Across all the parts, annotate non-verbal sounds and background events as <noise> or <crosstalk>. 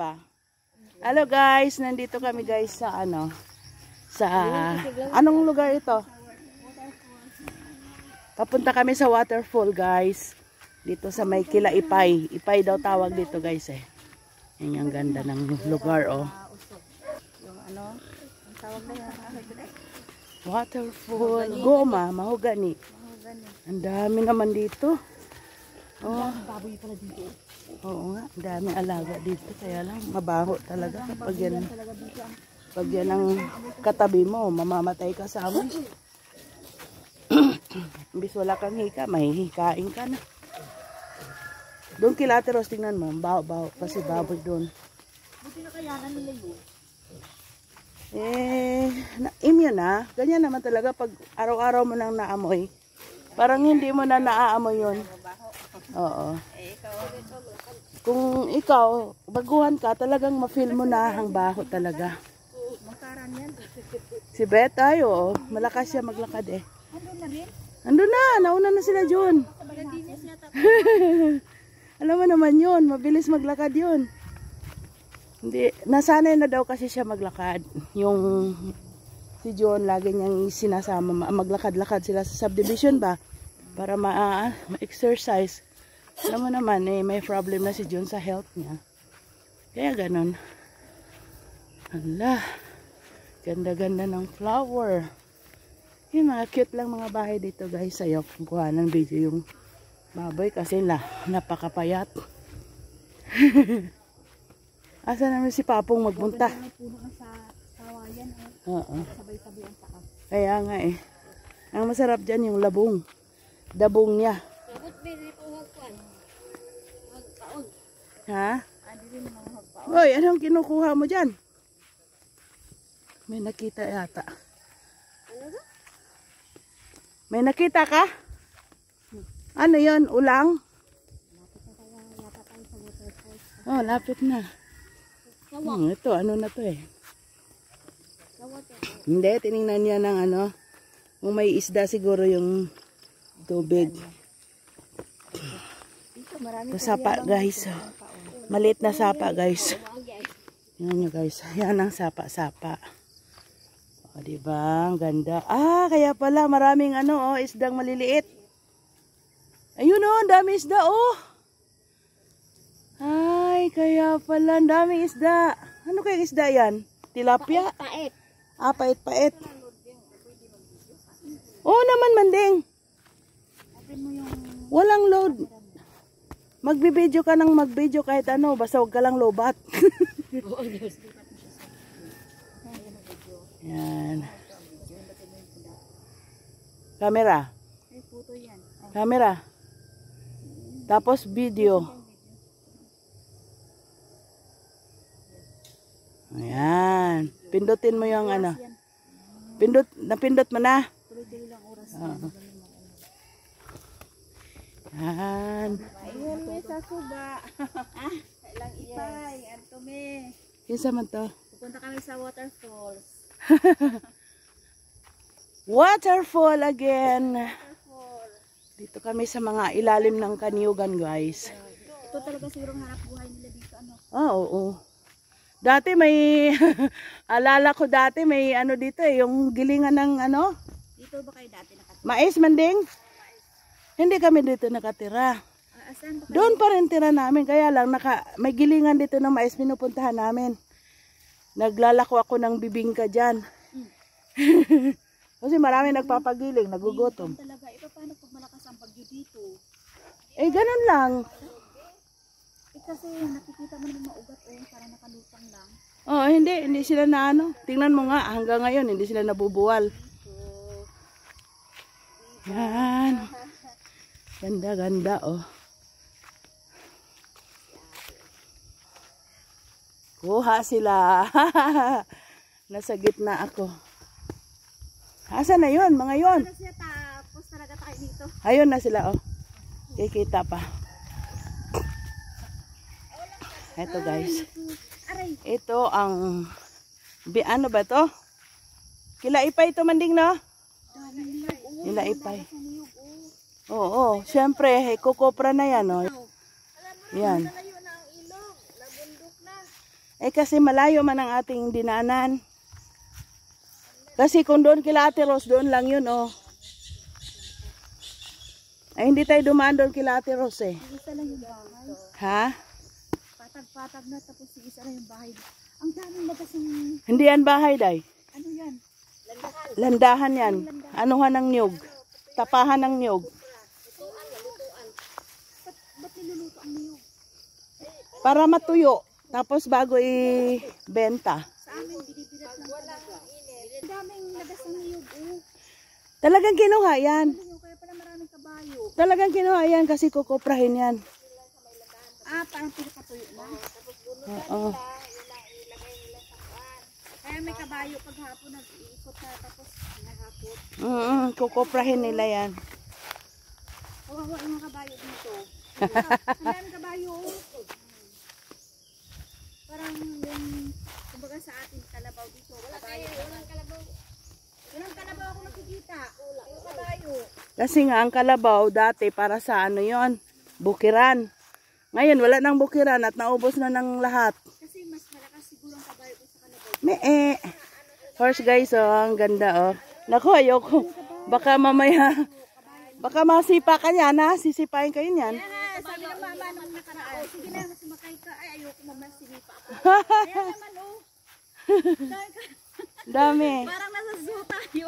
Pa. Hello guys, nandito kami guys sa ano sa anong lugar ito? Papunta kami sa waterfall guys. Dito sa may Kila Ipay. Ipay daw tawag dito guys eh. Yan yung ganda ng lugar oh. Yung ano, ang tawag na yan? Waterfall. Goma, mahogani. Ganun. Ang dami naman dito. Oh, Baboy pala dito. Oo nga, ang daming alaga dito. Kaya lang, mabaho talaga kapag yan, pag yan ang katabi mo, mamamatay ka sa amin. <clears throat> Imbis wala kang hika, may hikain ka na. Doon kilateros, tingnan mo, baho-baho kasi baboy doon. Buti na kayanan nila yun. Eh, na, immune na. Ganyan naman talaga pag araw-araw mo nang naamoy. Parang hindi mo na naaamoy yun. Oo. Eh, ikaw, Kung ikaw, baguhan ka, talagang ma-feel mo na ang baho talaga. magkaran yan. Si Beth ay, oo. Malakas siya maglakad eh. Ano na rin? Ando na, nauna na sila Jun. <laughs> Alam mo naman yun, mabilis maglakad yun. Hindi, nasanay na daw kasi siya maglakad. Yung si John, lagi niyang sinasama, ma- maglakad-lakad sila sa subdivision ba? Para ma- ah, ma-exercise. Alam mo naman, eh, may problem na si John sa health niya. Kaya ganun. Hala, ganda-ganda ng flower. Yung mga cute lang mga bahay dito guys. Ayaw kuha ng video yung baboy kasi la, napakapayat. <laughs> Asa naman si Papong magpunta? May. Eh. Oo. Sabay-sabay ang taas. Kaya nga eh. Ang masarap dyan yung labong. Dabong niya. Sabot ba dito. Ha? Hoy, anong kinukuha mo dyan? May nakita yata. May nakita ka? Ano yon Ulang? Oh, lapit na. Hmm, ito, ano na to eh. Hindi, tiningnan niya ng ano. Kung may isda siguro yung tubig. Dito marami Ito sapa guys. Maliit na sapa guys. Tingnan nyo guys. Yan ang sapa-sapa. O, diba? Ang ganda. Ah, kaya pala maraming ano, oh, isdang maliliit. Ayun oh, ang dami isda, oh. Ay, kaya pala, ang daming isda. Ano kaya isda yan? Tilapia? Paet. Ah, pait-pait. Oo naman, Manding. Walang load. Magbibideo ka ng magbideo kahit ano, basta huwag ka lang lobat. <laughs> Yan. Camera. Camera. Tapos video. Ayan. Pindutin mo yung ano. Pindot, napindot mo na. Tuloy-tuloy lang oras. Yan. Ayun, may sa suba. ah, <laughs> ilang ipay. Anto me. Kinsa man to? Pupunta kami sa waterfalls. <laughs> Waterfall again. Waterfall. Dito kami sa mga ilalim ng kanyugan, guys. Ito talaga siguro ang hanap buhay nila dito. Ano? Ah, oo. Dati may, <laughs> alala ko dati may ano dito eh, yung gilingan ng ano, Dito ba kayo dati nakatira? mais manding. Hindi kami dito nakatira. Ah, asan? Doon pa rin tira namin, kaya lang naka, may gilingan dito ng mais pinupuntahan namin. Naglalako ako ng bibingka dyan. <laughs> Kasi marami nagpapagiling, nagugutom. Talaga, ito paano pag malakas ang bagyo dito? Eh, ganun lang. Eh kasi nakikita mo naman maugat o para nakalupang lang. Oh, hindi, hindi sila na ano. Tingnan mo nga, hanggang ngayon, hindi sila nabubuwal. Yan. Ganda, ganda, oh. Kuha sila. <laughs> Nasa gitna ako. Asa na yon mga yon? kasi tapos talaga tayo dito. Ayun na sila, oh. Kikita pa. Eto, guys. Ito ang... Bi, ano ba to? Kila ipay to manding, no? dami nila. Oh, Nila ipay. sa niyog, oh. Oo, oh, syempre, hey, kukopra na yan, oh. Yan. Eh kasi malayo man ang ating dinaanan. Kasi kung doon kila Ate Rose, doon lang yun oh. Ay hindi tayo dumaan doon kila Ate Rose eh. Isa lang yung bahay. Ha? Patag-patag na tapos isa lang yung bahay. Ang daming labas ng Hindi yan bahay, Day. ano yan? Landahan yan. Anuhan ng niyog. Tapahan ng niyog. Niluluto ang? Para matuyo. Tapos bago i-benta. Sa amin, binibilat lang talaga. Ang daming labas ng niyog. Talagang kinuha yan. Kaya pala maraming kabayo. Talagang kinuha yan kasi kukuprahin yan. Ah, parang pinapatuyo na. Oo. Kaya may kabayo paghapon nag-iikot na tapos nahapot. Mm kukuprahin nila yan. Kawawa yung kabayo dito. Ang kabayo. Parang yung, kumbaga sa ating kalabaw dito. Wala kayo, walang kalabaw. Walang kalabaw ako nakikita. Yung kabayo. Kasi nga ang kalabaw dati para sa ano yon bukiran. Ngayon wala nang bukiran at naubos na ng lahat. Kasi mas malakas siguro ang kabayo ko sa kalabaw. Mee. Horse guys, oh, ang ganda oh. Naku, ayoko. Baka mamaya, baka masipa ka niyan ha. Sisipain kayo niyan. Ah, sabi ng mama nung nakaraan, sige na, sumakay ka. Ay, ayoko mama, sinipa ako. <laughs> Kaya naman, oh. Dami. <laughs> Parang nasa zoo tayo.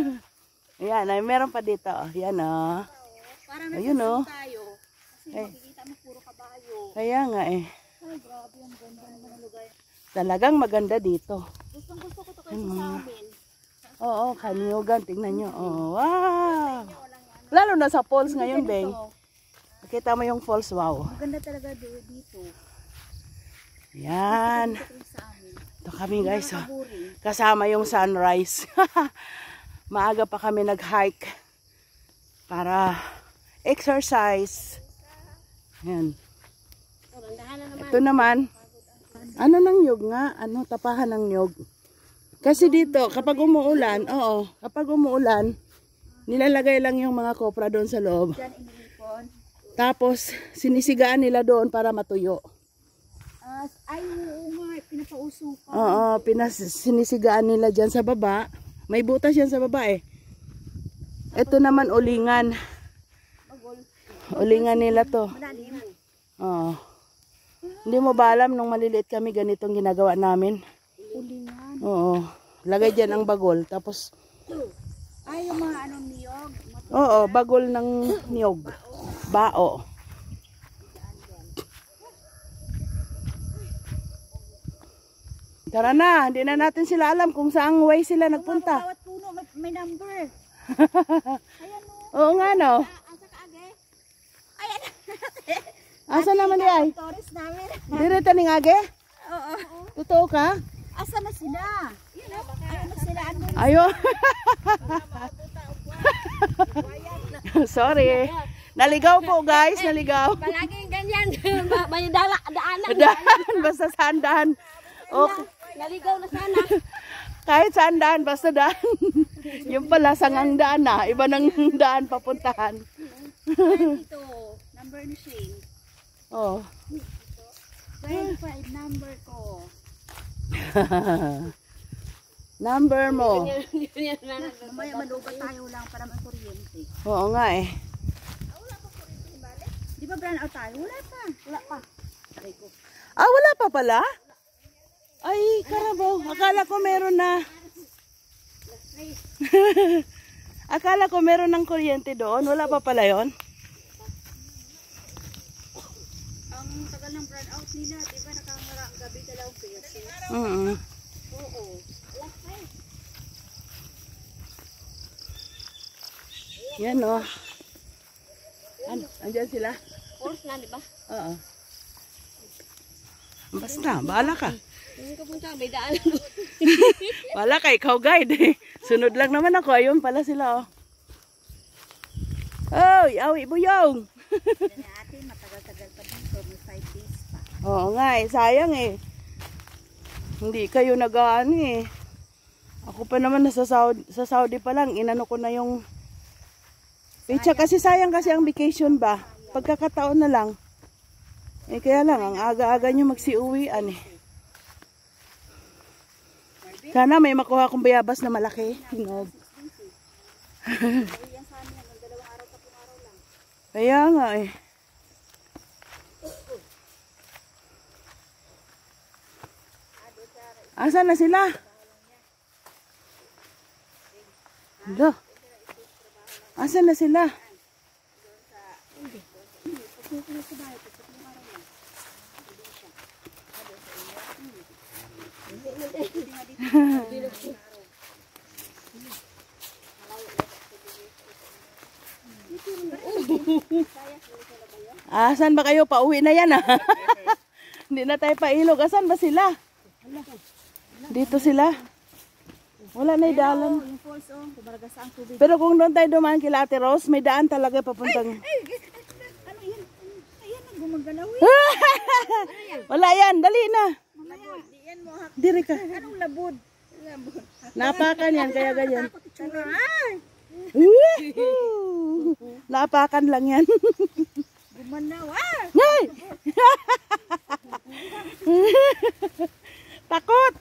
<laughs> Ayan, ay meron pa dito. Oh. Yan oh. Parang nasa Ayun, zoo oh. tayo. Kasi Eh. makikita mo puro kabayo. Kaya nga eh. Ay, grabe, ang ganda naman ang lugar. Talagang maganda dito. Gustong gusto ko to kasi sa amin. Oo, kanyugan. Tingnan nyo. Oh, wow. Lalo na sa falls ngayon, Beng. Nakita mo yung falls, wow. ang ganda talaga dito. Yan. Ito kami guys. Oh. Kasama yung sunrise. <laughs> Maaga pa kami nag-hike para exercise. Yan. Ito naman. Ano ng nyog nga? Ano? Tapahan ng nyog. Kasi dito, kapag umuulan, oo, kapag umuulan, nilalagay lang yung mga kopra doon sa loob. Tapos, sinisigaan nila doon para matuyo. Ah, ay, oo nga, pinapauso ka. Oo, pinas sinisigaan nila dyan sa baba. May butas yan sa baba eh. Ito naman ulingan. Ulingan nila to. Oo. Hindi mo ba alam nung maliliit kami ganitong ginagawa namin? Ulingan. Oo. Lagay dyan ang bagol. Tapos, Ay, yung mga ano niyog. oo, bagol ng niyog. Bao. Tara na, hindi na natin sila alam kung saang way sila nagpunta. Bawat puno may, may number. Ayan o. <laughs> Oo nga no. <laughs> Asa ka age? Ayan. Asa naman di ay? Tourist namin. Direta ning age? Oo. Totoo ka? Asa na sila? Yun o. <laughs> Ayan na sila. Ano? Ayo. Sorry. Naligaw po guys, naligaw. <laughs> Palaging ganyan. <laughs> May dala, daanan. <laughs> Daan, basta saan daan. Okay. Naligaw na sana. Kahit saan daan, basta daan. Yung pala sangang daan na, iba ng daan papuntahan. Dito. Number ni Shane. Oh. 25 number ko. Number mo. Mamaya malubat tayo lang para may kuryente. Oo nga eh. Di ba brown out tayo? Wala pa. Wala pa. Aray ko. Ah, wala pa pala? Ay, karabaw. Akala ko meron na. <laughs> Akala ko meron ng kuryente doon. Wala pa pala yon. Ang tagal ng brown out nila, di ba nakangara ang gabi dalawang beses? Mm Oo. Yan o. Oh. An andyan sila? Horse na, di ba? Oo. Basta, bahala ka. Hindi ka punta, may daan. <laughs> Bahala ka, ikaw guide eh. Sunod lang naman ako. Ayun pala sila oh. Oy, awi buyong. Ate, matagal-tagal pa dito. May 5 days pa. Oo nga eh, sayang eh. Hindi kayo nagaan eh. Ako pa naman nasa Saudi, sa Saudi pa lang, inano ko na yung Pecha kasi sayang kasi ang vacation ba? Pagkakataon na lang. Eh kaya lang, ang aga-aga nyo magsiuwian eh. Sana may makuha akong bayabas na malaki. Hinog. <laughs> Kaya nga eh. Asan na sila? Hala. Asan na sila? <laughs> Asan ba kayo? Pauwi na yan ah. <laughs> Hindi na tayo pailog. Asan ba sila? Dito sila. Wala na dalan. Oh. Pero kung doon tayo dumaan kila Ate Rose, may daan talaga papuntang... Ayan, ang gumagalaw eh. <laughs> Wala yan, dali na. Labod. Di yan mo. Diri ka. Anong labod? Labod. Napakan yan, kaya ganyan. Napakan lang yan. <laughs> Gumanaw. Ah! Ngay! <laughs> takot!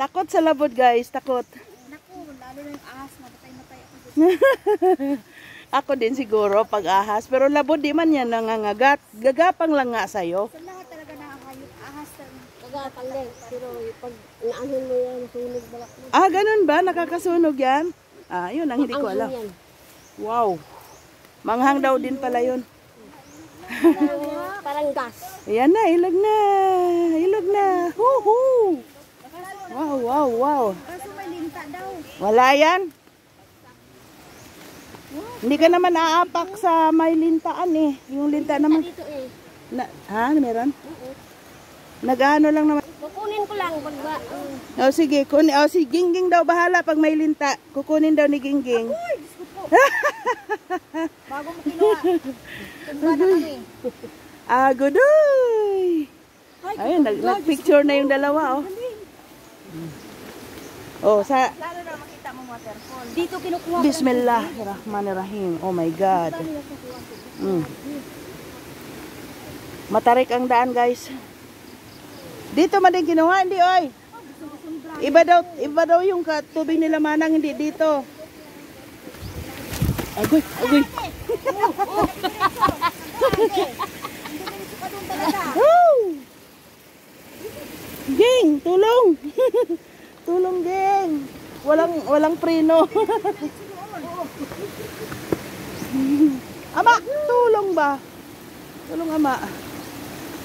Takot sa labod guys, takot. Naku, lalo na yung ahas. Mabatay-matay ako. Ako din siguro pag ahas, pero labod di man yan nangangagat. Gagapang lang nga sa'yo. Sa lahat talaga nakakayot. Ahas. Kagapang din. Pero pag naahin mo yan, sunog balak mo. Ah, ganun ba? Nakakasunog yan? Ah, yun ang hindi ko alam. Wow. Manghang daw din pala yun. Parang, <laughs> parang gas. Ayan na, ilog na. Ilog na. Woohoo! Wow, wow, wow. Kaso may linta daw. Wala yan. Hindi ka naman aapak sa may lintaan eh. Yung linta naman. Dito eh. Na, ha? Meron? Nag-ano lang naman. Kukunin ko lang pag ba, um, O sige, kun o si Gingging daw bahala pag may linta. Kukunin daw ni Gingging. Uy, Diyos ko po. <laughs> Bago mo kinuha. Tumba na kami. Ah, godoy. Ayun, nag, nag-picture na yung dalawa oh. Oh, sa Lalo na waterfall. Dito kinukuha. Bismillahirrahmanirrahim. Oh my God. Mm. Matarik ang daan, guys. Dito man din kinuha, hindi oy. Iba daw, iba daw yung tubig nila manang, hindi dito. Agoy, agoy. Ging, tulong. <laughs> tulong, Ging. Walang walang preno. ama, tulong ba? Tulong ama.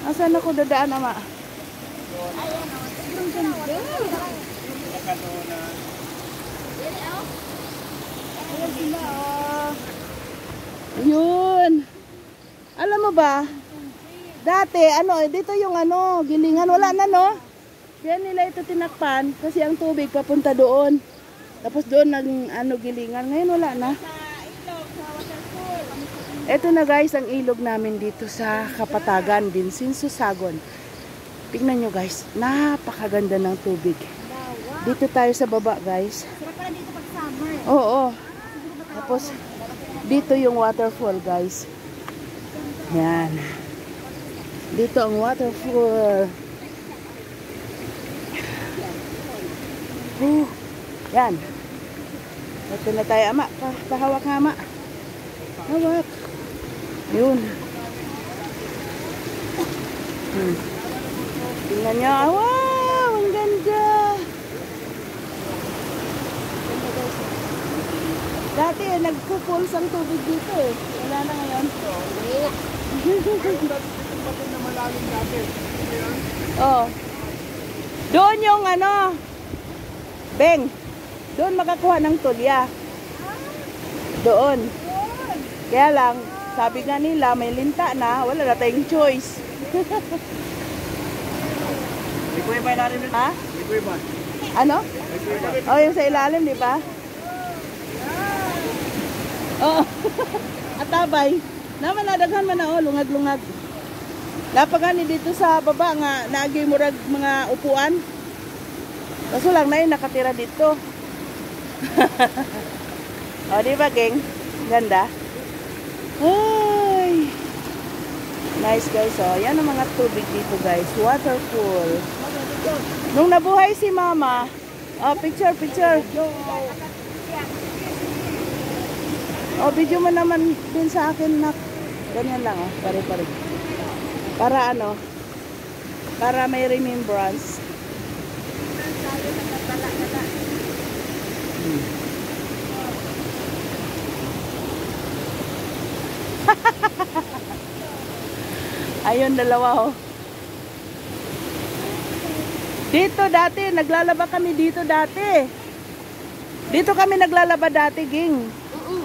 Asan ako dadaan ama? Yun. Alam mo ba? Dati, ano, eh, dito yung ano, gilingan, wala na no? Kaya nila ito tinakpan kasi ang tubig papunta doon. Tapos doon nag ano gilingan. Ngayon wala na. Ito na guys ang ilog namin dito sa Kapatagan, Vincenzo Sagon. Tingnan nyo guys, napakaganda ng tubig. Dito tayo sa baba guys. Dito pag summer. Oo. Tapos dito yung waterfall guys. Yan. Dito ang waterfall. Huh. Yan. Ito na tayo ama. Pa- Pahawak nga ama. Hawak. Yun. Hmm. Tingnan nyo. Ah, wow! Ang ganda. Dati eh, nagpupuls ang tubig dito eh. Wala na ngayon. oh. Doon yung ano, Beng, doon makakuha ng tulya. Doon. Kaya lang, sabi nga nila, may linta na, wala na tayong choice. May kuya ba ilalim nito? Ha? May kuya ba? Ano? Oh, yung sa ilalim, di ba? <laughs> Oo. Atabay. Naman nadaghan man na oh, lungag-lungag. Napagani dito sa baba nga naagi murag mga upuan. Kaso lang na yun nakatira dito. <laughs> oh, di ba, geng? Ganda. Ay. Nice guys, oh. Yan ang mga tubig dito guys. Waterfall. Nung nabuhay si mama, Oh, picture, picture. Oh, video mo naman din sa akin na ganyan lang oh, pare-pare. Para ano? Para may remembrance. <laughs> Ayun, dalawa oh. Dito dati, naglalaba kami dito dati. Dito kami naglalaba dati, Ging. Oo.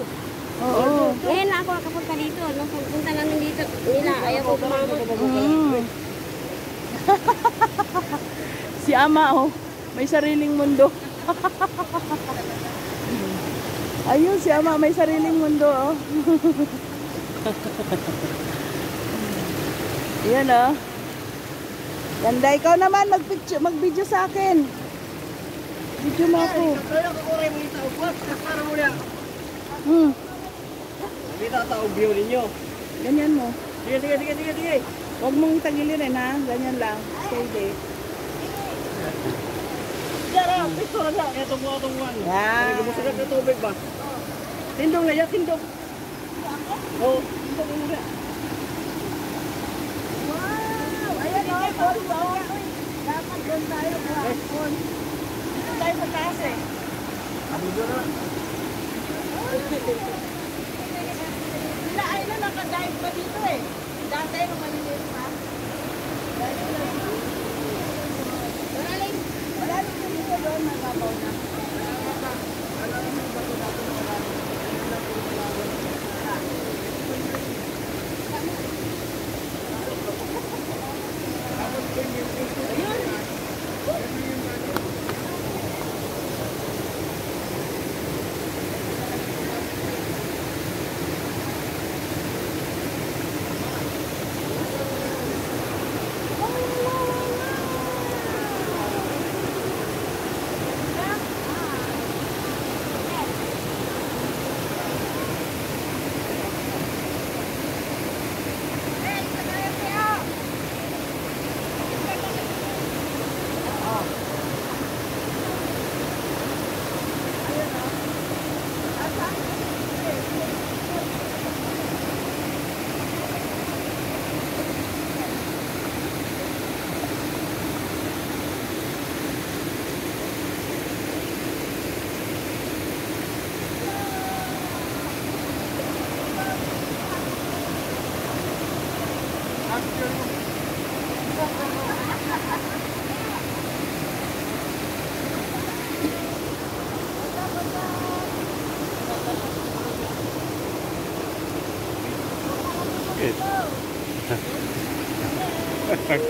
Oo. Ngayon na ako nakapunta dito. Nung pagpunta namin dito, nila, ayaw ko kumama. Mm. <laughs> si Ama, oh. May sariling mundo. <laughs> Ayun, si Ama, may sariling mundo, oh. <laughs> Yan, oh. Ganda, ikaw naman, mag-video, mag-video sa akin. Video mo ako. Mo mo. Hmm, Kita tao view ninyo. ganyan mo. Sige, sige, sige, sige, sige. Huwag mong tagilirin, ha? Ganyan lang. Steady. Yara, picture na. Ito mo itong one. Yan. Gumusulat na tubig ba? Tindong na yan, tindong. Oo, na. Ayan, sorry, oh. Dapat doon tayo. Dito tayo sa taas, eh. Sila ay na nakadive pa dito, eh. Dati, nung maliliit pa. Dive na. Malalim yung dito doon, nagbabaw na. Dank.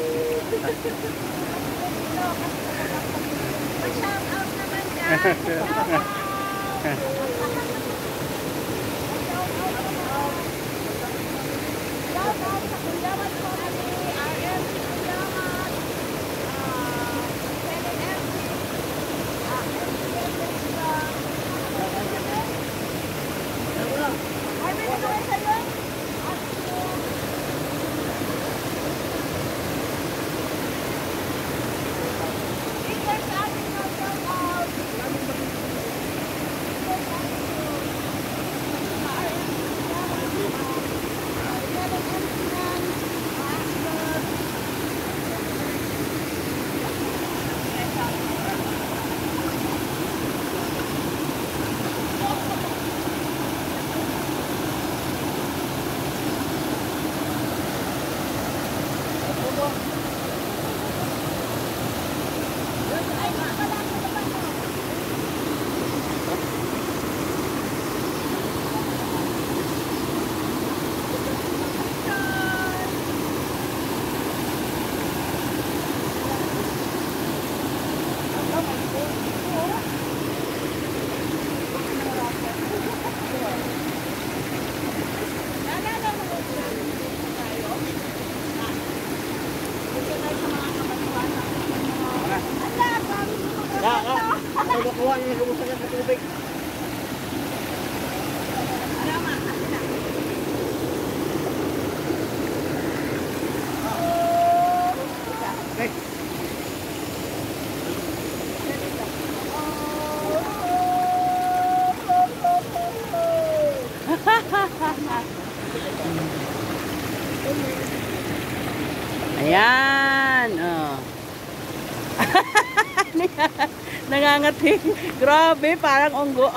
Nangangati. <laughs> Grabe, parang unggo.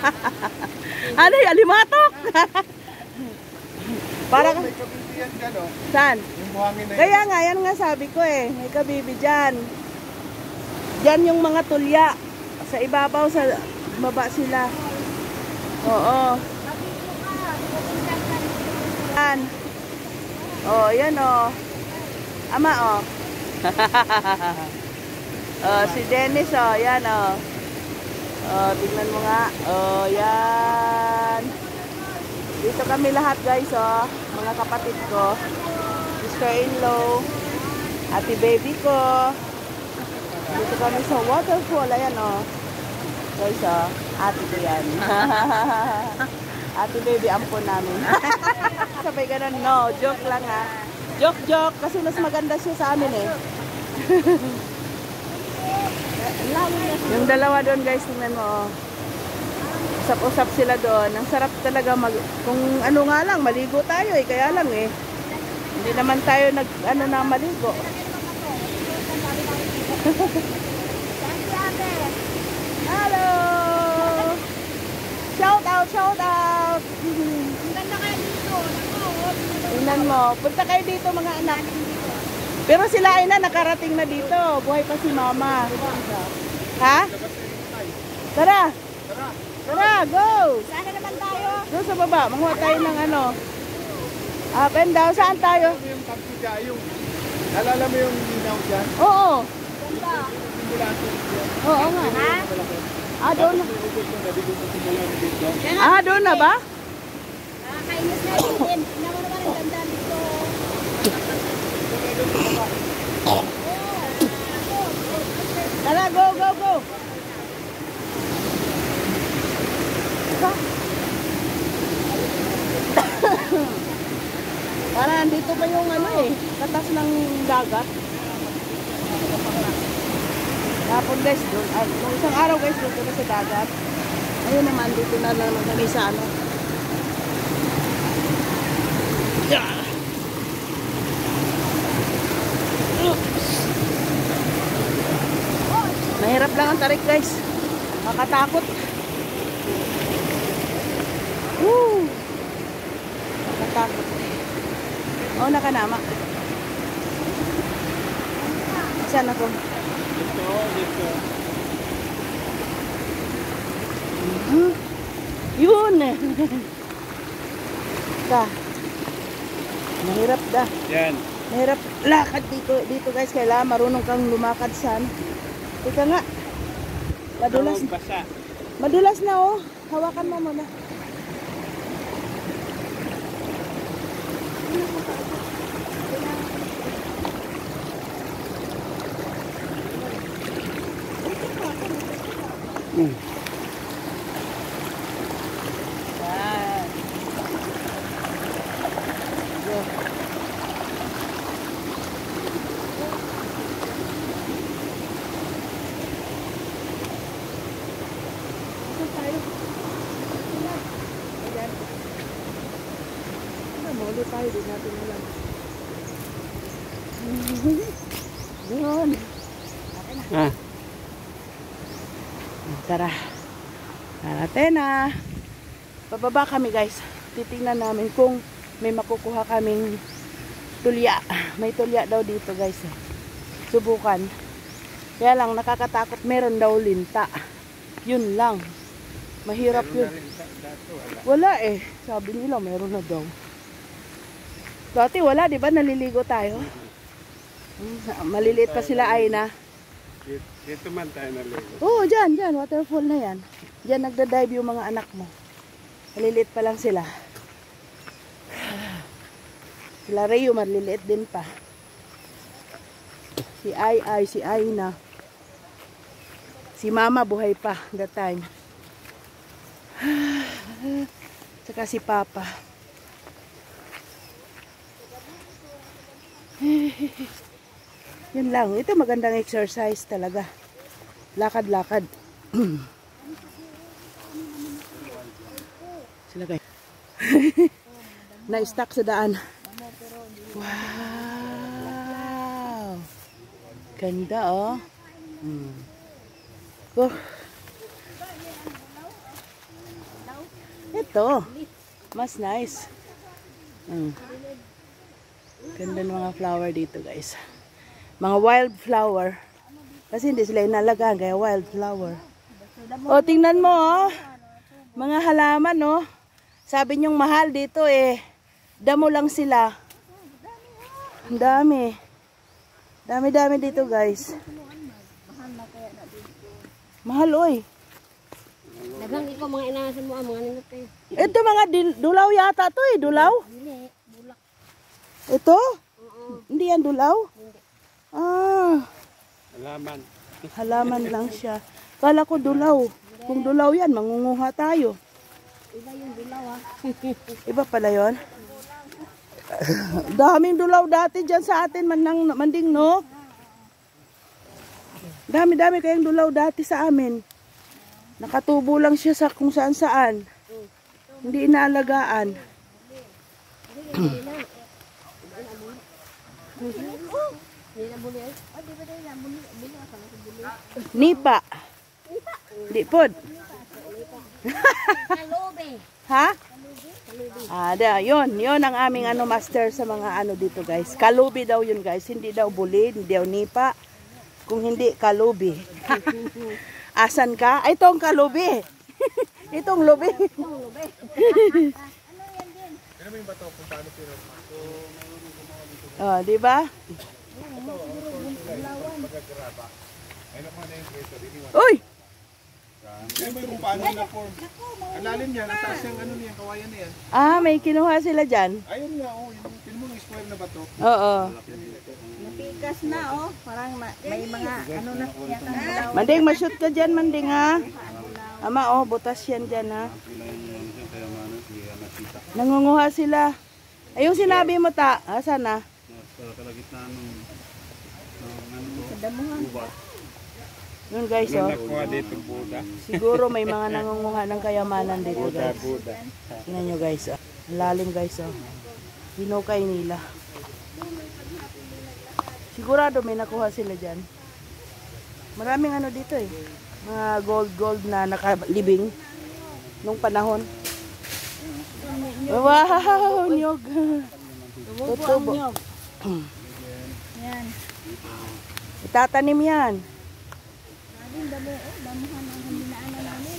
<laughs> ano yung alimatok? <laughs> parang, May kabibiyan ka, no? saan? Yung buhangin na Kaya nga, yan nga sabi ko eh. May kabibi dyan. Dyan yung mga tulya. Sa ibabaw, sa baba sila. Oo. Yan. Oh, yan oh. Ama oh. Oh, si Dennis oh, yan oh. Oh, tingnan mo nga. Oh, yan. Dito kami lahat guys oh. Mga kapatid ko. Sister-in-law. Ate baby ko. Dito kami sa waterfall. Ayan oh. Guys oh. Ate ko yan. <laughs> Ate baby, ampon namin. <laughs> Sabay ganun, no. Joke lang ha. Joke, joke. Kasi mas maganda siya sa amin eh. <laughs> Yung dalawa doon guys, tingnan mo. oh. Usap-usap sila doon. Ang sarap talaga mag... Kung ano nga lang, maligo tayo eh. Kaya lang eh. Hindi naman tayo nag... Ano na maligo. Hello! Shout out, shout out! Ang ganda kaya dito. Tingnan mo. Punta kayo dito mga anak. Pero sila ay na nakarating na dito. Buhay pa si mama. Ha? Tara! Tara, go! Saan na naman tayo? Doon sa baba, manguha tayo ng ano. Up and down. Saan tayo? Yung pagsiga, yung... Alala mo yung linaw dyan? Oo. Ganda. Oo nga. Ha? Ah, doon. Yung dito. Ah, doon na ba? Nakakainis na din. Tingnan mo naman ang ganda. Tara, go, go, go. <coughs> Para nandito pa yung ano eh, katas ng dagat. Tapon guys, doon, ah, nung isang araw guys, doon kami sa dagat. Ayun naman, dito na naman kami sa ano. Yeah. Mahirap lang ang tarik guys. Makatakot. Woo! Makatakot. Oh, nakanama. Saan ako? Dito, dito. Hmm? Yun! <laughs> Ka. Mahirap da. Yan. Mahirap lakad dito, dito guys. Kailangan marunong kang lumakad sa ano. Ika nga. Madulas. Madulas na oh. Hawakan mo muna. Mm. Yan. Go. Saan tayo? Ayan. Ano, maulit tayo. Di natin alam. Yun. Ah. Tara. Natin na. Bababa kami guys. Titingnan namin kung may makukuha kaming tulya. May tulya daw dito guys. eh. Subukan. Kaya lang nakakatakot. Meron daw linta. Yun lang. Mahirap yun. Wala eh. Sabi nila meron na daw. Dati wala, di ba? Naliligo tayo. Hmm, Maliliit pa sila ay na. Dito man tayo naligo. Oo, dyan, dyan. Waterfall na yan. Dyan nagda-dive yung mga anak mo. Maliliit pa lang sila. Sila Rayo, maliliit din pa. Si Ay Ay, si Ay na. Si Mama buhay pa that time. <sighs> Saka si Papa. <laughs> Yun lang. Ito magandang exercise talaga. Lakad-lakad. <clears throat> Sila guys. <laughs> Na-stuck sa daan. Wow! Ganda oh. Hmm. Oh. Ito. Mas nice. Hmm. Ganda ng mga flower dito guys. Mga wild flower. Kasi hindi sila inalagaan kaya wild flower. O tingnan mo oh. Mga halaman oh. Sabi niyong mahal dito eh. Damo lang sila. Ang dami. Dami-dami dito guys. Mahal oy. Daghang ikaw mga inasan mo ang mga nindot kayo. Ito mga dulaw yata to eh. Dulaw? Dili, bulak. Ito? Hindi yan dulaw? Ah. Alaman. Halaman lang siya. Kala ko dulaw. Kung dulaw yan, mangunguha tayo. Iba yung dilaw ha. <laughs> Iba pala yon. Daming dulaw dati dyan sa atin, mandang, manding no? Dami-dami kayong dulaw dati sa amin. Nakatubo lang siya sa kung saan saan. Hindi inaalagaan. Hindi eh. Nipa. Di pod. Kalobe. <laughs> Ha? Ah, da, yun. Yun ang aming ano master sa mga ano dito, guys. Kalubi daw yun, guys. Hindi daw buli, hindi daw nipa. Kung hindi, kalubi. <laughs> Asan ka? Ay, itong kalubi. <laughs> itong lubi. oh, di ba? Uy! Yan ba yung paano na form? Ang lalim niya, nataas yung ano niya, kawayan na yan. Ah, may kinuha sila dyan. Ayun nga, oh, yung, yung mo square na bato. Oo. Napikas na oh. Parang ma- may mga ano na yata Manding, ma-shoot ka dyan, Manding, ha? Ama, oh, butas yan dyan, ha? Nangunguha sila. Ay, yung sinabi mo, ta, asan na? Yun, guys, oh. Nakuha dito, Buda. Siguro may mga nangunguha ng kayamanan dito, guys. Buda. Tingnan nyo, guys, oh. Ang lalim, guys, oh. Hinukay nila. Sigurado may nakuha sila dyan. Maraming ano dito, eh. Mga gold-gold na nakalibing nung panahon. Wow, nyog. Tutubo. Yan. Itatanim yan. Daming damo oh. Damuhan ang hinaan namin.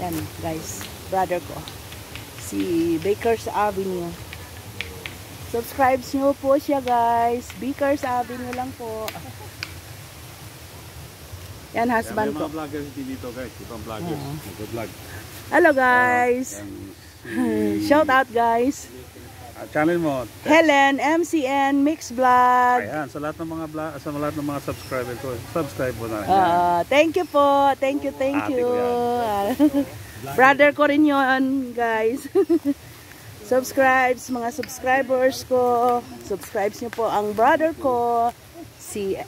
Yan, guys. Brother ko. Si Baker's Avenue. Subscribe nyo po siya, guys. Baker's Avenue lang po. Yan, husband ko. vloggers dito guys, ibang vloggers. Nag-vlog. Hello, guys. Shout out, guys. Ah, channel mo. Helen, MCN, Mix Vlog. Ayan, sa lahat ng mga vlog, sa lahat ng mga subscriber ko, subscribe mo na. Ah, thank you po. Thank you, thank Ate you. ko <laughs> Brother ko rin yun, guys. <laughs> Subscribe sa mga subscribers ko. Subscribe niyo po ang brother ko. Si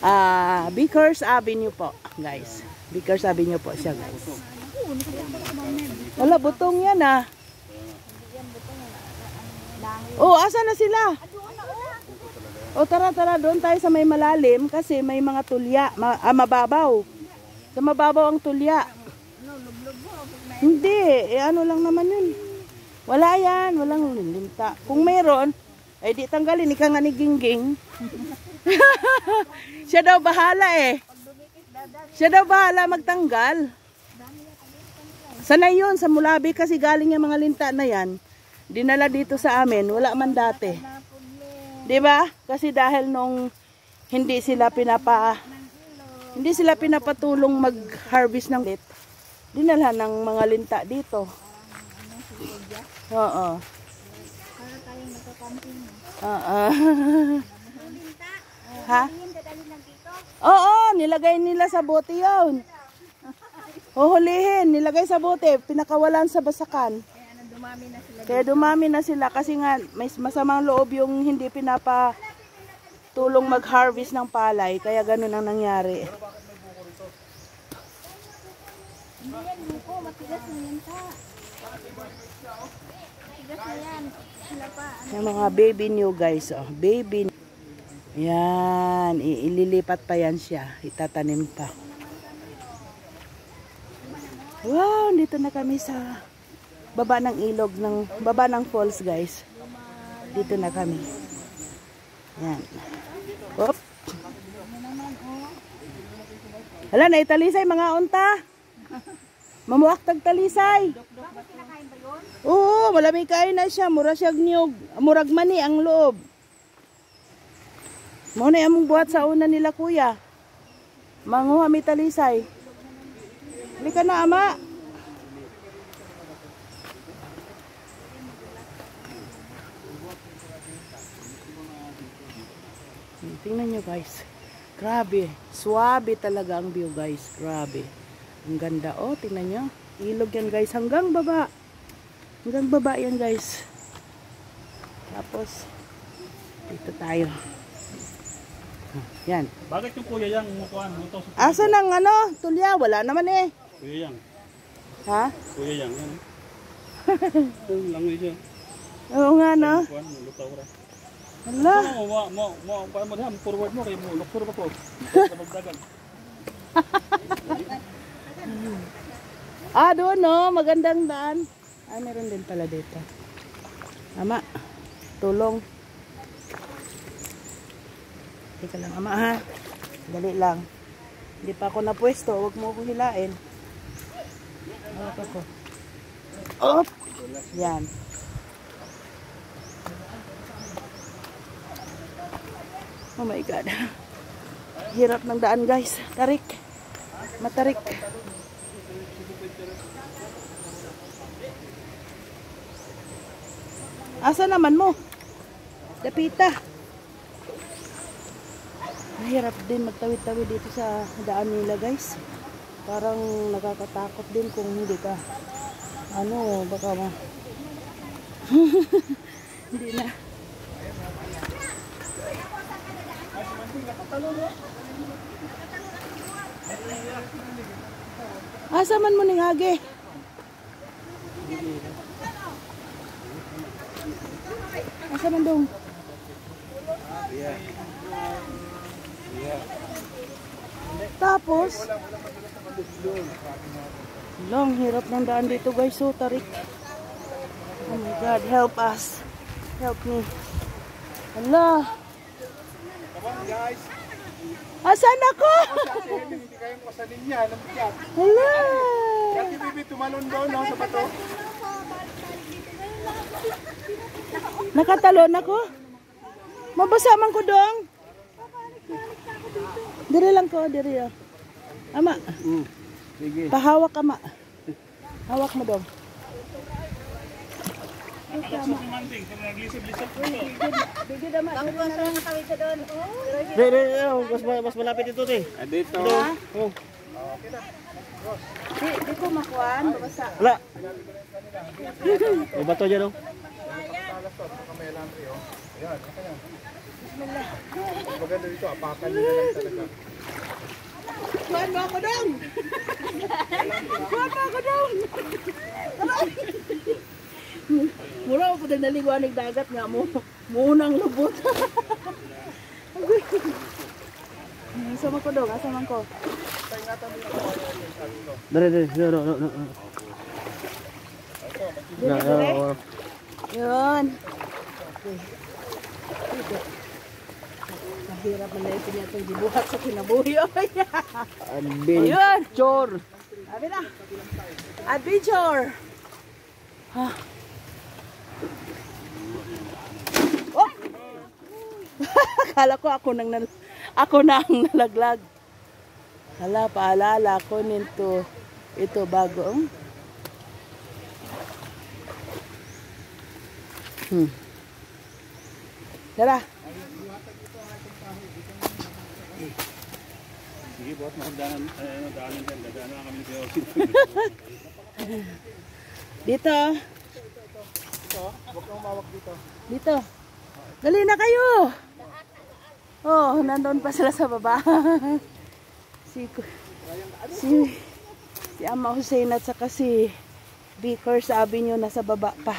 ah Bickers Avenue po, guys. Bickers Avenue po siya, guys. Wala, butong yan ah. Oh, asa na sila? O tara tara doon tayo sa may malalim kasi may mga tulya, ma- ah, mababaw. Sa mababaw ang tulya. Hindi, eh ano lang naman yun. Wala yan, walang linta. Kung meron, ay di tanggalin, ika nga ni Gingging. <laughs> Siya daw bahala eh. Siya daw bahala magtanggal. Sanay yun, sa Mulabi kasi galing yung mga linta na yan. Dinala dito sa amin, wala man dati. 'Di ba? Kasi dahil nung hindi sila pinapa hindi sila pinapatulong mag-harvest ng lit. Dinala ng mga linta dito. Oo. Para tayong nagka-camping. Oo. <laughs> ha? Oo, nilagay nila sa bote 'yon. Huhulihin, nilagay sa bote, pinakawalan sa basakan. Kaya ano dumami na sila. Kaya dumami na sila kasi nga may masamang loob yung hindi pinapa tulong mag-harvest ng palay. Kaya ganun ang nangyari. Hindi yan buko, matigas na yan ta. Matigas na yan. Sila pa. Yung mga baby new guys, oh. Baby. Yan, ililipat pa yan siya. Itatanim pa. Wow, dito na kami sa baba ng ilog ng baba ng falls, guys. Dito na kami. Yan. Op. Hala, naitalisay mga unta. Mamuak tag talisay. Oo, malamig kain na siya. Mura siya niyog. Murag mani ang loob. Mo na among buhat sa una nila kuya. Manguha mi talisay. Halika na ama. Hmm, Tingnan nyo guys. Grabe. Swabe talaga ang view guys. Grabe. Ang ganda. Oh, tingnan nyo. Ilog yan guys. Hanggang baba. Hanggang baba yan guys. Tapos, dito tayo. Yan. Bakit yung kuya? Muto sa Asa ng ano? Tulya? Wala naman eh. Kuya yang. Ha? Kuya yang. Yan. <laughs> Yung lang siya. Oo nga no. Lutaw ra. Hala. Mo mo mo mo pa mo diha forward mo kay mo lukso ra ko. Ah, doon no. Magandang daan. Ah, meron din pala dito. Ama, tulong. Teka lang, ama ha. Dali lang. Hindi pa ako napwesto. Huwag mo akong hilain. Hawak ako. Op! Yan. Oh my God. Hirap ng daan guys. Tarik. Matarik. Asa naman mo? Dapita. Mahirap din magtawid-tawid dito sa daan nila guys. Parang nakakatakot din kung hindi ka ano, baka ma <laughs> hindi na. Asa man mo ning age? Asa man dong? Tapos, long hirap ng daan dito guys. So, tarik. Oh my God, help us. Help me. Hala. Come on guys. Asan ako? Kasi hindi kayong pasalin niya. Hala. Kati Bibi tumalon doon no, sa bato. Nakatalon ako. Mabasa man ko dong. Diri lang ko, diri. oh. Ama, Sige. pahawak ama. Hawak mo. Re, re, re, oh, mas, mas malapit ito, te. Dito. Oh, Di, di ko makuan, babasa. wala. May bato dyan, oh. Maganda dito, apakan nila lang talaga. Kuan mo ako dong. Kuan mo ako dong. Mura ako din naliwanag dagat nga mo. Munang lubot. Sama ko dong, asa man ko. Dari, dari, no, no, no, oh, oh. Yun. Okay. Dito. Mahirap na ito niya itong gibuhat sa kinabuhi. <laughs> Adventure. Sabi na. Adventure. Ha. Oh! <laughs> Akala ko ako nang nal ako na ang nalaglag. Hala, paalala ko nito ito bago. Hmm. Tara. Sige, buhat mo daanan, eh, daanan dyan. Dadaanan na kami sa <laughs> Dito. Dito. Dali na kayo. Oh, nandun pa sila sa baba. <laughs> si, si, si Ama Hussein at saka si Vickers Avenue nasa baba pa.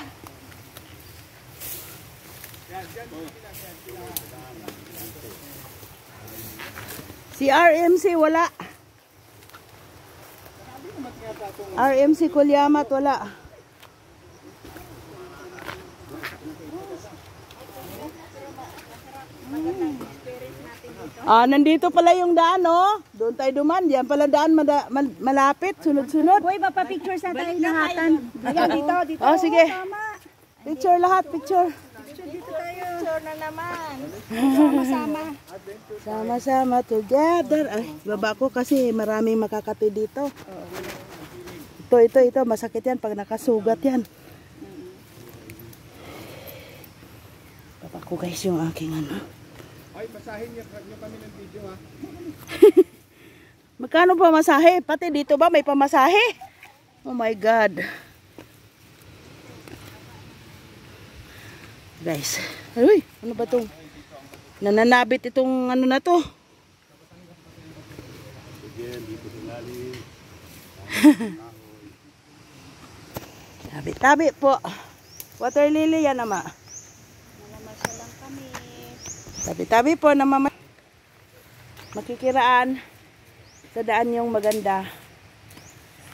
Si RMC wala. RMC Kulyamat wala. Ah, nandito pala yung daan, oh. Doon tayo duman. Yan pala daan mada- mal- malapit, sunod-sunod. Boy, mapapicture sa tayo lahatan. Ayan, dito, dito. Oh, sige. Picture lahat, picture. Picture na naman. Sama-sama. Sama-sama together. Ay, baba ko kasi maraming makakati dito. Ito, ito, ito. Masakit yan pag nakasugat yan. Baba ko guys yung aking ano. Ay, basahin niyo, niyo kami ng video ha. <laughs> Magkano pa masahe? Pati dito ba may pamasahe? Oh my God. Guys. Uy, ano ba tong? Nananabit itong ano na to. <laughs> Tabi-tabi po. Water lily yan ama. Tabi-tabi po na mama. Makikiraan sa daan yung maganda.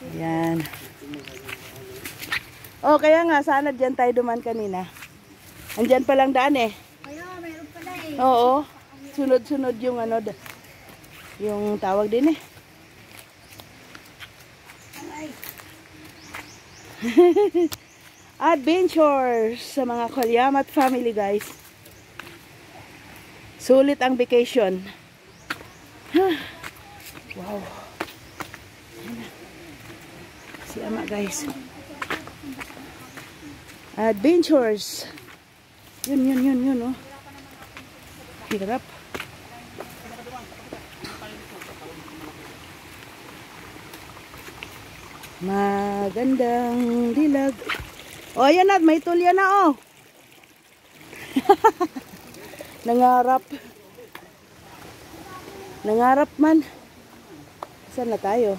Ayan. Oh, kaya nga, sana dyan tayo duman kanina. Andyan palang daan eh. Kaya, mayroon pala eh. Oo. Sunod-sunod yung ano, yung tawag din eh. <laughs> Adventures sa mga Kalyamat family guys. Sulit ang vacation. <sighs> Wow. Si ama guys. Adventures. Yun, yun, yun, yun, oh. Hirap. Magandang dilag. O, oh, ayan na. May tulya na, oh. <laughs> Nangarap. Nangarap man. Saan na tayo?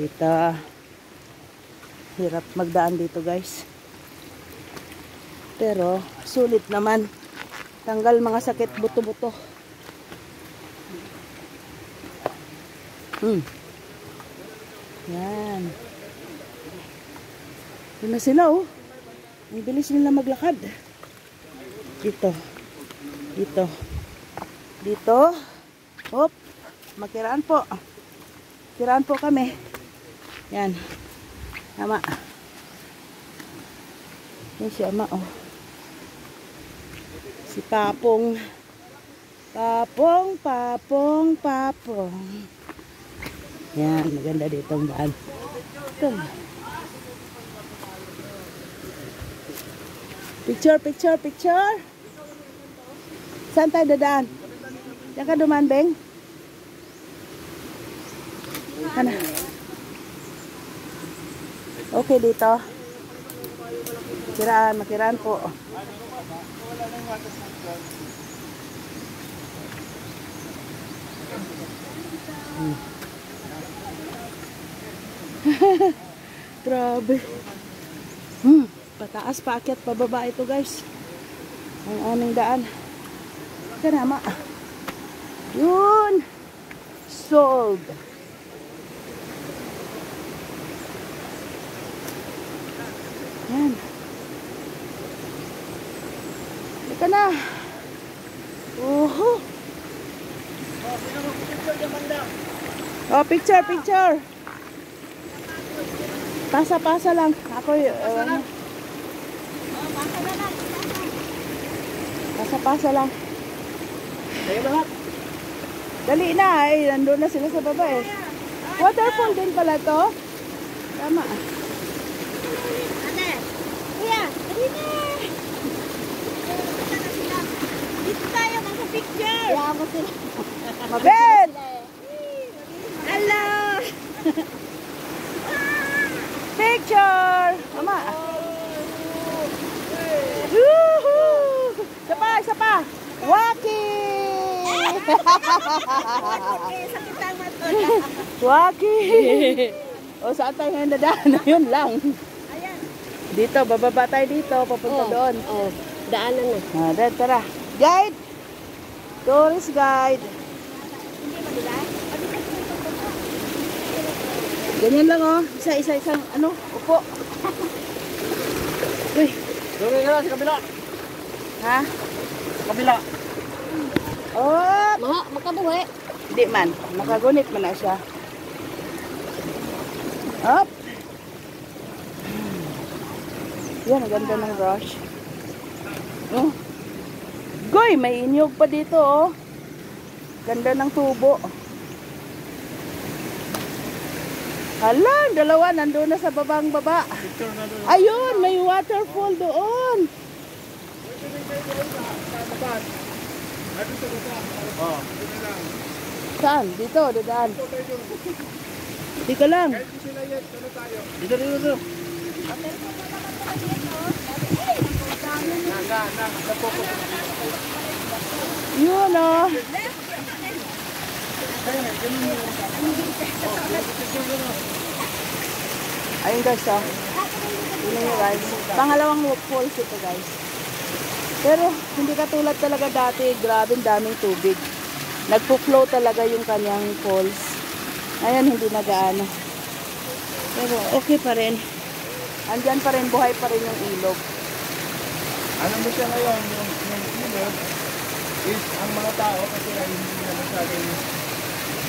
Dito. Hirap magdaan dito, guys. Pero, sulit naman. Tanggal mga sakit buto-buto. Hmm. Yan. Yun na sila, oh. Ang bilis nila maglakad. Dito. Dito. Dito. Hop. Makiraan po. Kiraan po kami. Yan. Tama. Yan si ama, oh. Si Papong. Papong, papong, papong. Yan, maganda dito ang daan. Ito. Picture, picture, picture. Saan tayo dadaan? Diyan ka dumaan, Beng? Ano? Okay dito. Kiraan, makiraan po. Hmm. <laughs> Grabe. Hmm, pataas, paakyat, pababa ito guys. Ang aming daan. Kanama. Yun. Sold. Yan. Ito na. Oho. Oh, picture, picture. Pasa-pasa lang. Ako uh, ano. Pasa-pasa lang. Kayo ba lahat? Dali na, eh. Nandun na sila sa baba eh. Waterfall din pala to. Tama. Ate, kuya, dali na. Dito magpa-picture. Kaya mo sila. Mabel! Hello. Picture! Mama. Woohoo! Isa pa, isa pa. Waki! Okay, sakit ang mata. Waki! o saan tayo ngayon dadaan? Yun lang. Ayan. Dito, bababa tayo dito, papunta Oh, doon. Oh, daanan na. Ah, tara. Guide! Tourist guide. Ganyan lang oh. Isa, isa, isang, ano, upo. <laughs> Uy, Doon ka na sa kabila. ha? Kabila. Oh, Maha, makabuhi. Di man, makagunit man na siya. Up. Yan, ang ganda ng rush. Oh. Goy, may inyog pa dito, oh. Ganda ng tubo. Hala, dalawa nandun na sa babang baba. Ayun, may waterfall doon. Dito. Saan? Dito, dadaan. Dito lang. Kahit di sila yet, ano tayo? Dito, dito, dito. Yun, oh. Ayun guys, oh. Tingnan nyo guys. Pangalawang falls ito guys. Pero hindi katulad talaga dati. Grabe daming tubig. Nagpo-flow talaga yung kanyang falls. Ngayon hindi na gaano. Pero okay pa rin. Andyan pa rin, buhay pa rin yung ilog. Ano mo siya ngayon, yung, yung ilog, is ang mga tao kasi ay hindi na masyadong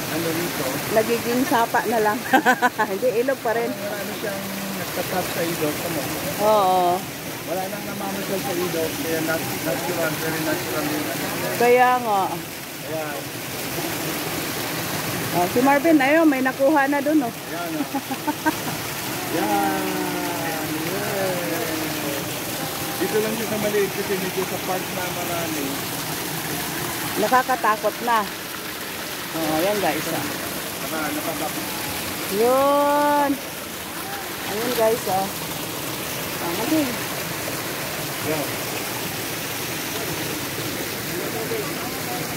ano rito. Nagiging sapa na lang. <laughs> hindi, ilog pa rin. Marami siyang nagtatap sa ilog. Tama. Oo. Wala nang namamasyal sa ilog. Kaya nat- natural, very natural ano. Kaya nga. Kaya, Oh, si Marvin, ayun, may nakuha na dun, oh. yan o. yan. <laughs> Yeah. Dito lang siya sa maliit kasi medyo sa park na marami. Nakakatakot na. Oh, ayan guys, oh. Naka, nakabak. Yun. Ayun guys, oh. Ah, okay. Yan.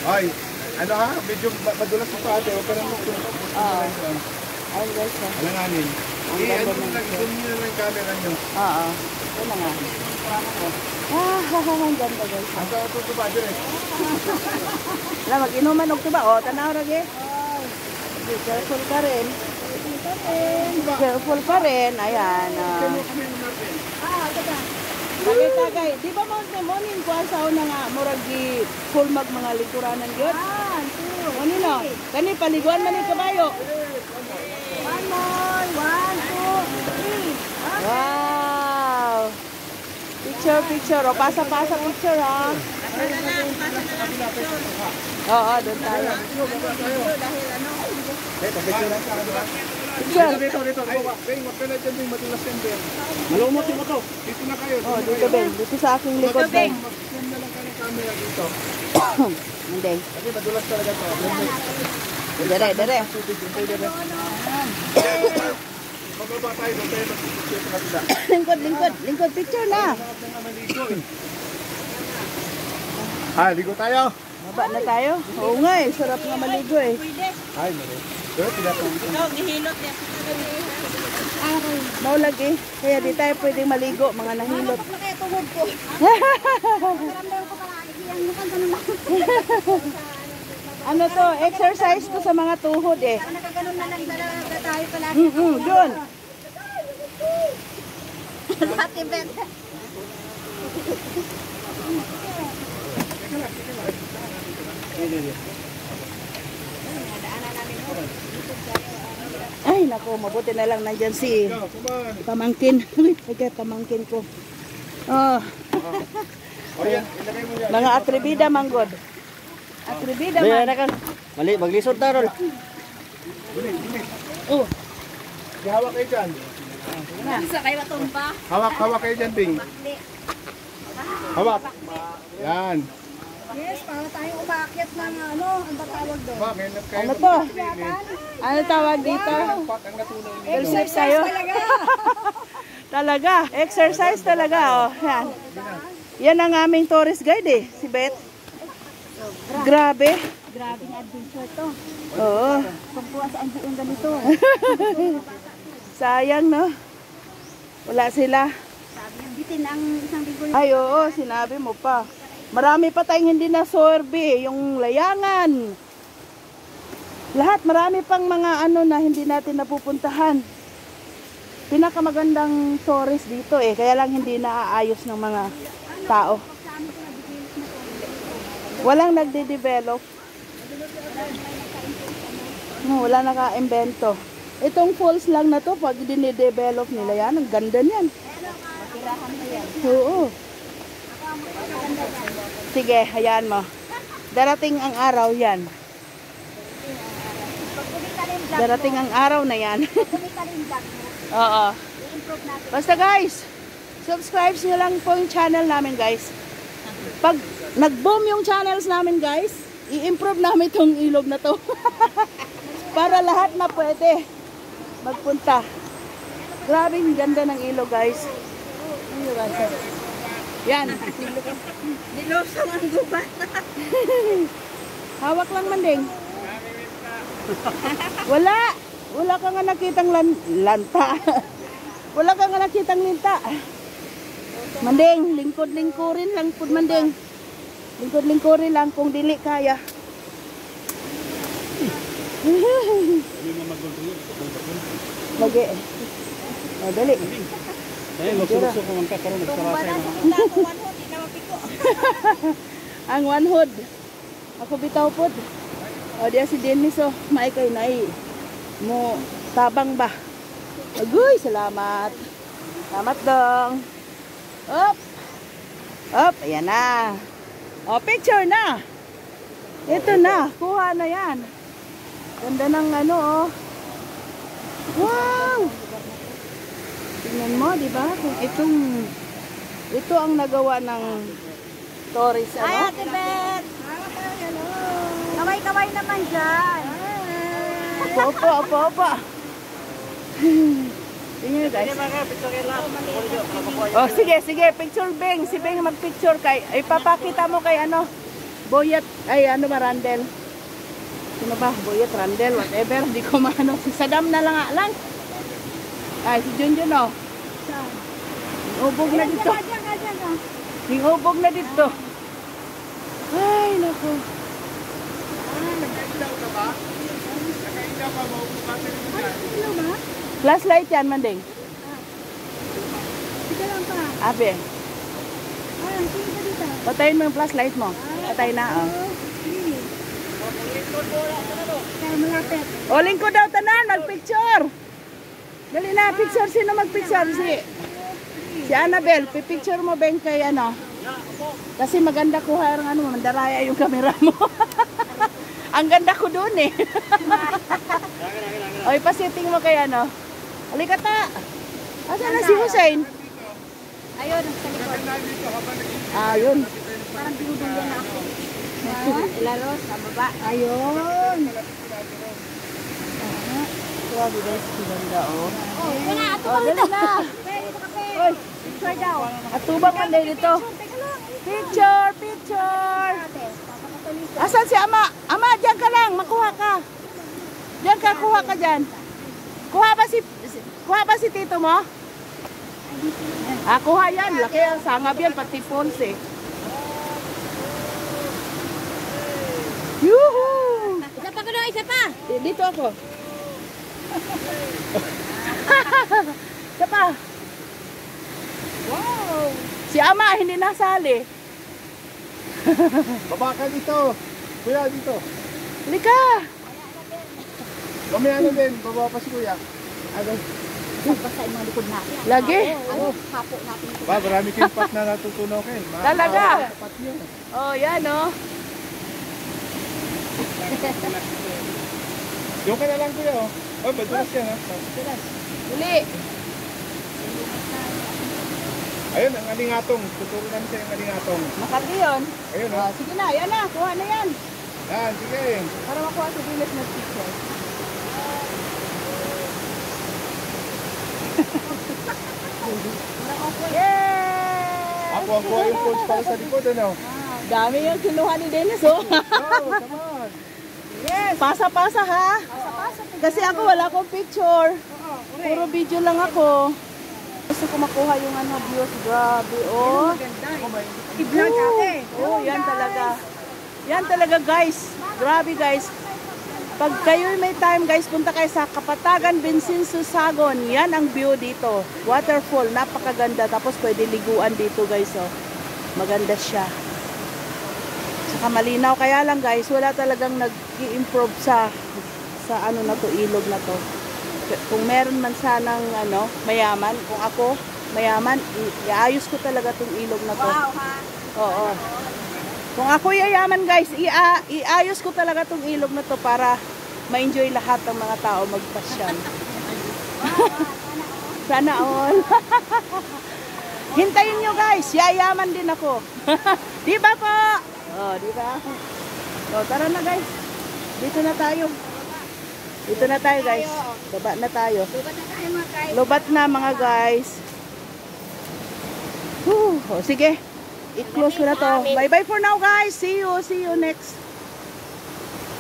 Ay, ano ha? Medyo ma- madulas sa pate. Huwag ka nang magtutok. Oo. Ayun guys, oh. Alanganin. Ang Eh, ganda ano ng lang, picture. zoom nyo lang yung camera nyo. Oo. Yun na nga. Ah, ang ganda guys. Ang sa tutuba dyan eh. Wala, mag-inuman og tuba. Oh, tanaw ra ge. Be careful ka rin. Careful pa rin. Ayan. ah. Tagay tagay. Di ba mo mo nin ko sa una nga murag gi full mag mga likuranan gyud? Ah, Ano no? Kani paliguan man ni kabayo. One more. One, two, three. Wow. Picture picture. O pasa pasa picture ha. Oo, doon tayo. Eh, papicture lang sa kanila. Picture. Dito, dito. Wag ka na dyan, Beng. Madulas yan, Beng. Malumot yung ito. Dito na kayo. Oh, dito Ben. Dito sa aking likod Ben. Mag-zoom na lang ka ng camera dito. <coughs> Hindi. Kasi madulas talaga to. Dere, dere. Tayo dito. Pababa tayo, doon tayo mag-picture lingkod, lingkod. Lingkod picture na. Na. Ah, ligo tayo. Baba na tayo. Oo nga eh. Sarap nga maligo eh. Ay, mali. Pero pinatong Maulag eh. Kaya di tayo pwedeng maligo. Mga nahilot. Bakla kaya tuhod ko. <laughs> Karamdaman ko. Ang mukhang ganun lang. <laughs> Ano to? Exercise to sa mga tuhod eh. Nakaganon na lang talaga tayo palagi. Mm-mm, doon. Dati, Ben. Ay, nako, mabuti na lang nandyan si pamangkin. <laughs> Okay, pamangkin ko. Oh, mga atribida manggod. Atribida man. kan. Mali, maglisod na ron. Oh, Hawak kayo dyan. Sa kayo matumba. Hawak, hawak kayo dyan, Bing. Hawak. Yan. Yes, para tayong umakyat ng ano, ang tawag doon. Ano to? Ano tawag dito? Exercise tayo. <laughs> talaga. Exercise talaga, oh. Yan. Yan ang aming tourist guide eh, si Beth. Grabe. Grabe ng adventure to. Oo. Pagpuwa sa anji yung ganito. <laughs> Sayang, no? Wala sila. Bitin ang isang linggo Ay, oo, sinabi mo pa. Marami pa tayong hindi na sorbe, yung layangan. Lahat, marami pang mga ano na hindi natin napupuntahan. Pinakamagandang tourist dito eh, kaya lang hindi naaayos ng mga tao. Walang nagde-develop. No, wala naka-invento. Itong falls lang na to, pag dinidevelop nila yan, ang ganda niyan. Oo. Sige, hayaan mo. Darating ang araw yan. Darating ang araw na yan. <laughs> Oo. Basta guys, subscribe nyo lang po yung channel namin guys. Pag nag-boom yung channels namin guys, i-improve namin itong ilog na to. <laughs> Para lahat na pwede magpunta. Grabe yung ganda ng ilog guys. Yan. Nilosong ang gubat. <laughs> Hawak lang manding. Wala. Wala ka nga nakitang lan lanta. <laughs> Wala ka nga nakitang linta. Manding, lingkod-lingkurin lang pud manding. Lingkod-lingkurin lang kung dili kaya. Lagi. Oh, dali. Ay, magsulusok ko man ka karon nagsarasay na. <laughs> Ang one hood. Ako bitaw pod. O diya si Dennis oh, may kay nai. Mo tabang ba? Agoy, salamat. Salamat dong. Up. Up, ayan na. O, picture na. Ito na, kuha na yan. Ganda ng ano oh. Wow! Tingnan mo, di ba? Kung itong ito ang nagawa ng tourist Ay, ano? Ate Beth. Kaway-kaway naman dyan. Opo, opo, opo, <laughs> Tingnan nyo guys. Oh, sige, sige, picture Beng. Si Beng magpicture kay, ipapakita mo kay ano, Boyet, ay ano Marandel. Sino ba? Boyet, Randel, whatever. Hindi ko maano. Si Saddam na lang lang. Ay, si Junjun oh. Ubog na dito. Yung ubog na dito. Ay, naku. Ano ba? Flashlight yan, Manding. Sige lang pa. Abe, Ah, sige ka dito. patayin mo yung flashlight mo. Patay na, oh. O, lingkod daw tanan, magpicture. Dali na, picture. Sino magpicture? Si, si Annabel. Pipicture mo, Ben, kay ano. Kasi maganda kuha yung ano, mandaraya yung camera mo. <laughs> Ang ganda ko doon eh. <laughs> o, ipasiting mo kay ano. Halika ta. Asan na si Hussein? Ayun, sa likod. Ah, yun. Parang binuduyan na ako. Ilalos, sa baba. Ayun. Grabe guys, ganda oh. Oh, ito na. Ato Oh, kape. Oy, Picture daw. atubang man. Teka lang. Picture, picture. Asan si Ama? Ama, diyan ka lang, makuha ka. Diyan ka, kuha ka diyan. Kuha ba si kuha ba si tito mo? Ah, kuha yan. Laki ang sangab yan, pati phones eh. Yuhu! Isa pa ko daw, isa pa. Eh, Dito ako. <laughs> Isa pa. Wow! Si Ama, hindi nasali. <laughs> Baba ka dito. Kuya, dito. Halika! Mamaya na din. Baba pa si kuya. Agay. Basta yung mga likod natin. Lagi. Ano, hapo natin. Ba, marami kayong pat na natutunaw kayo. Mga Talaga? Pat yun. Oh, yan oh. Yung ka na lang kuya. Oh, oh madulas yan ha. Uli. Ayun, ang alingatong. Tuturo namin sa yung alingatong. Makati yun. Ayun Oh, oh. sige na, yan na. Kuha na yan. Yan, sige. Para makuha sa bilis na picture. Yay! Ako ang kuha yung coach para sa likod, ano? Dami yung kinuha ni Dennis, oh. Oh, yes. Pasa-pasa, ha? Kasi ako wala akong picture. Puro video lang ako. gusto ko makuha yung ano, views. Grabe, oh. I-vlog ate. Oh, yan talaga. Yan talaga, guys. Grabe, guys. Pag kayo may time, guys, punta kayo sa Kapatagan, Vincenzo, Sagon. Yan ang view dito. Waterfall, napakaganda. Tapos pwede liguan dito, guys, oh. Maganda siya. Saka malinaw. Kaya lang, guys, wala talagang nag-i-improve sa sa ano na to, ilog na to. Kung meron man sanang ano, mayaman, kung ako mayaman, iayos ko talaga tong ilog na to. Wow ha. Oo. Kung ako yayaman guys, ia iayos ko talaga tong ilog na to para ma-enjoy lahat ng mga tao magpasyal. <laughs> Sana all. <laughs> Hintayin nyo guys, yayaman din ako. <laughs> di ba po? Oh, di ba? Oh, tara na guys. Dito na tayo. Dito na tayo guys. Baba na tayo. Lubat na mga guys. Lobat na mga sige. I-close ko na to. Bye-bye for now guys. See you. See you next